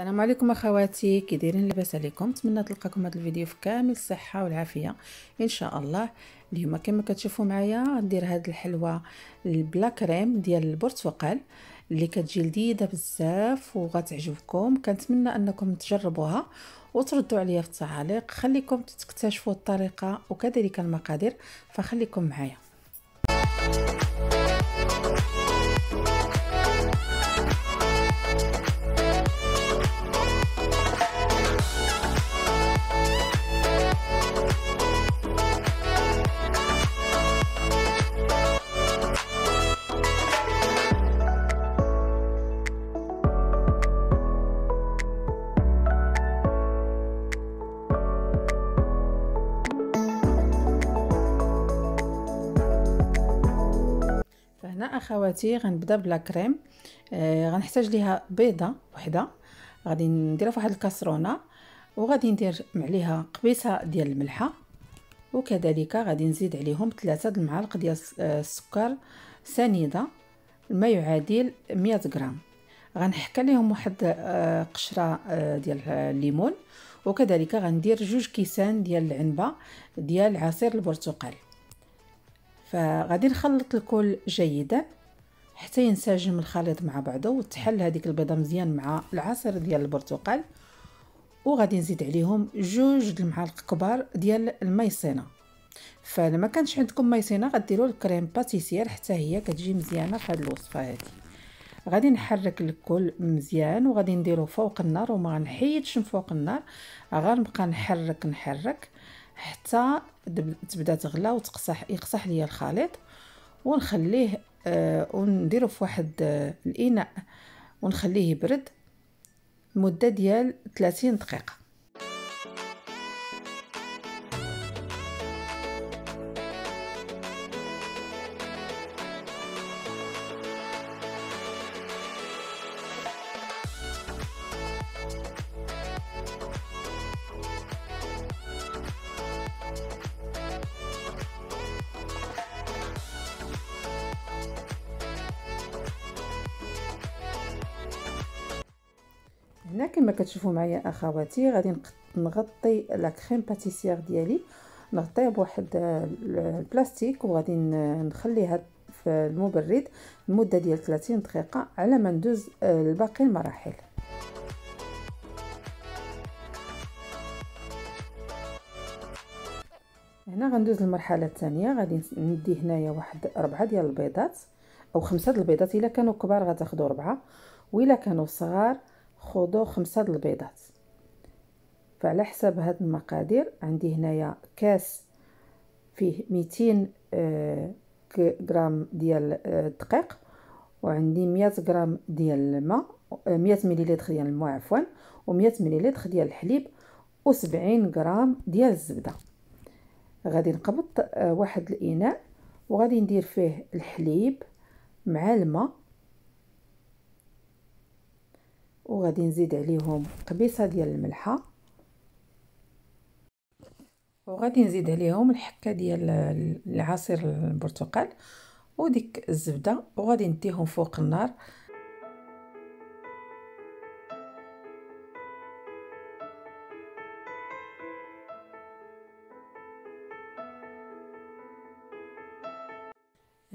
السلام عليكم أخواتي كي دايرين لاباس عليكم. نتمنى تلقاكم هذا الفيديو في كامل الصحة والعافية. إن شاء الله اليوم كما كتشوفوا معايا غندير هذه الحلوة بلا كريم ديال البرتقال اللي كتجي لذيذة بزاف وغتعجبكم. كنتمنى أنكم تجربوها وتردوا عليا في التعاليق. خليكم تكتشفوا الطريقة وكذلك المقادير فخليكم معايا. هنا اخواتي غنبدا بلا كريم. آه غنحتاج ليها بيضة وحدة. غادي نديرها في واحد الكاسرونة وغادي ندير عليها قبيصة ديال الملحة. وكذلك غادي نزيد عليهم ثلاثة المعالق ديال السكر سنيدة. ما يعادل 100 غرام. غنحك عليهم واحد آه قشرة آه ديال الليمون. وكذلك غندير جوج كيسان ديال العنبة ديال عصير البرتقال. فغادي نخلط الكل جيدا. حتى ينسجم الخليط مع بعضه وتحل هذيك البيضة مزيان مع العصير ديال البرتقال. وغادي نزيد عليهم جوج المعالق كبار ديال الميصينه فلما كانش عندكم ميصينه غديروا الكريم باتيسير حتى هي كتجي مزيانة في هذه الوصفة هذه غادي نحرك الكل مزيان وغادي نديرو فوق النار وما غنحيدش من فوق النار. غنبقى نحرك نحرك حتى تبدا تغلى وتقصح يقصح ليا الخليط. ونخليه آه ونديرو في واحد آه الإناء ونخليه يبرد مدة ديال 30 دقيقة. هنا كما كتشوفوا معايا أخواتي غادي نغطي لا كريم باتيسير ديالي. نغطيها بواحد البلاستيك وغادي نخليها في المبرد لمدة ديال 30 دقيقة على ما ندوز الباقي المراحل. هنا غندوز المرحلة الثانية. غادي ندي هنايا واحد ربعة ديال البيضات أو خمسة ديال البيضات. إلا كانوا كبار غتاخذوا ربعة. وإلا كانوا صغار خذوا خمسة د البيضات. فعلى حساب هاد المقادير عندي هنايا كاس فيه 200 آه غرام ديال الدقيق وعندي 100 غرام ديال الماء 100 مليلتر ديال الماء عفوا و100 مليلتر ديال الحليب و70 غرام ديال الزبدة. غادي نقبض آه واحد الإناء وغادي ندير فيه الحليب مع الماء وغادي نزيد عليهم قبيصة ديال الملحة. وغادي نزيد عليهم الحكة ديال العصير البرتقال وديك الزبدة وغادي نديهم فوق النار.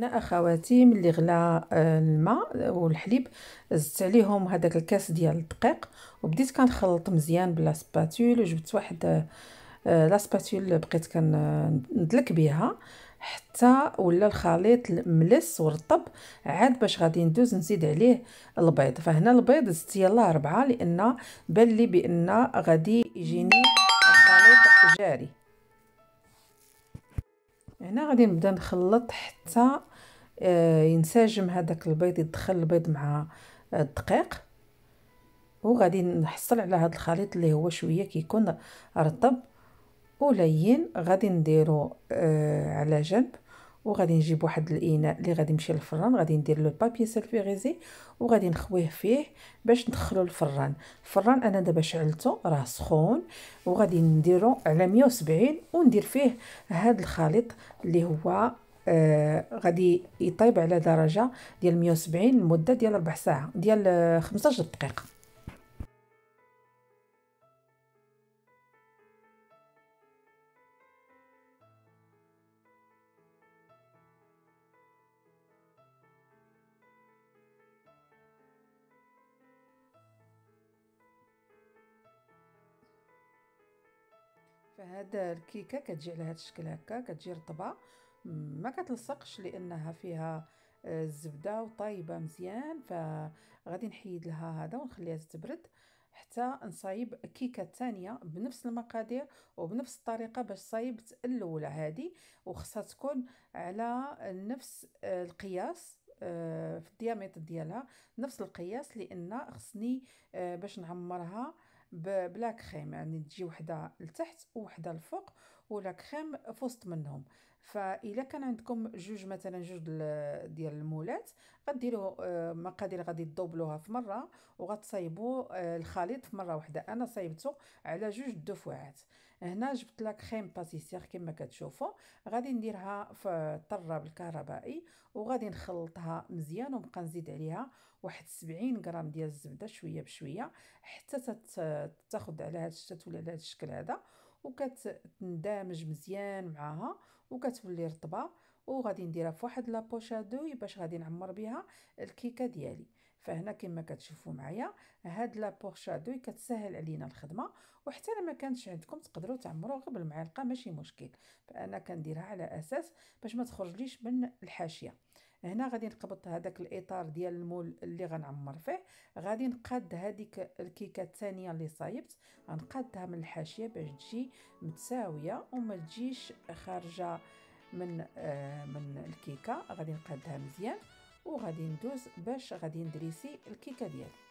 هنا اخواتي ملي غلا الماء والحليب زدت عليهم هذاك الكاس ديال الدقيق وبديت كنخلط مزيان بلا سباتول وجبت واحد لا سباتول بقيت كندلك بها حتى ولا الخليط ملس ورطب عاد باش غادي ندوز نزيد عليه البيض. فهنا البيض زدت يلاه ربعة لأن بان لي بأن غادي يجيني الخليط جاري. هنا غادي نبدا نخلط حتى آه ينسجم هذاك البيض يدخل البيض مع الدقيق. وغادي نحصل على هذا الخليط اللي هو شوية كيكون رطب ولين غادي نديرو آه على جنب. وغادي نجيب واحد الإناء اللي غادي نمشي للفران. غادي ندير لو بابي سلفيغيزي وغادي نخويه فيه باش ندخلو للفران. الفران أنا دابا شعلته راه سخون. وغادي نديرو على 170 وندير فيه هاد الخليط اللي هو آه آه، غادي يطيب على درجة ديال 170 المده ديال ربع ساعة ديال آه، 15 دقيقة. فهاد الكيكة كتجي على هاد الشكل هكا كتجي رطبة. ما كتلصقش لأنها فيها آه، الزبده وطايبة مزيان فغادي نحيد لها هذا ونخليها تبرد حتى نصايب كيكة ثانية بنفس المقادير وبنفس الطريقة باش صايبت الأولى هذه وخصها تكون على نفس القياس آه، في الديامتر ديالها نفس القياس لأن خصني آه، باش نعمرها بلا كريم. يعني تجي وحدة لتحت وحده الفوق ولا كريم في وسط منهم. فاذا كان عندكم جوج مثلا جوج ديال المولات غديروا آه، مقادير غادي تدوبلوها في مرة وغتصايبوا آه، الخليط في مرة واحدة أنا صايبته على جوج دفعات هنا جبت لا كريم باتيسير كما كتشوفوا غادي نديرها في الطراب الكهربائي وغادي نخلطها مزيان ونبقى نزيد عليها واحد 70 غرام ديال الزبدة شوية بشوية حتى تاخذ على هذا تولي على هذا الشكل هذا. وكتندمج مزيان معاها وكتولي رطبة وغادي نديرها في واحد لابوشادوي باش غادي نعمر بها الكيكة ديالي. فهنا كما كتشوفوا معايا هاد لابوشادوي كتسهل علينا الخدمة وحتى لما كانش عندكم تقدروا تعمروها غير بالمعلقه ماشي مشكل. فأنا كنديرها على أساس باش ما تخرجليش من الحاشية. هنا غادي نقبط هذاك الإطار ديال المول اللي غنعمر فيه. غادي نقاد هذيك الكيكة الثانية اللي صايبت. غنقادها من الحاشية باش تجي متساوية وما تجيش خارجة من آه من الكيكة. غادي نقادها مزيان وغادي ندوز باش غادي ندريسي الكيكة ديالي.